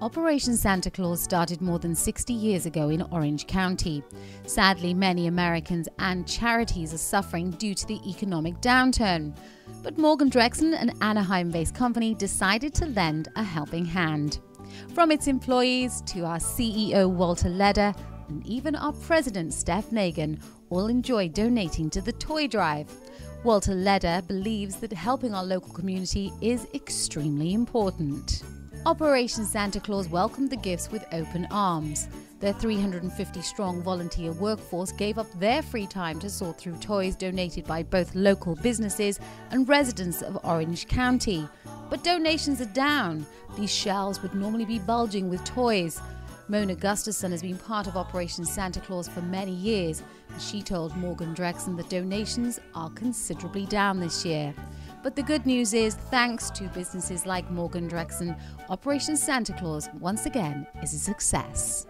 Operation Santa Claus started more than 60 years ago in Orange County. Sadly, many Americans and charities are suffering due to the economic downturn. But Morgan Drexen, an Anaheim based company, decided to lend a helping hand. From its employees to our CEO Walter Ledda and even our president Steph Nagin all enjoy donating to the toy drive. Walter Ledda believes that helping our local community is extremely important. Operation Santa Claus welcomed the gifts with open arms. Their 350 strong volunteer workforce gave up their free time to sort through toys donated by both local businesses and residents of Orange County. But donations are down. These shelves would normally be bulging with toys. Mona Gustafson has been part of Operation Santa Claus for many years. And she told Morgan Drexen that donations are considerably down this year. But the good news is, thanks to businesses like Morgan Drexen, Operation Santa Claus once again is a success.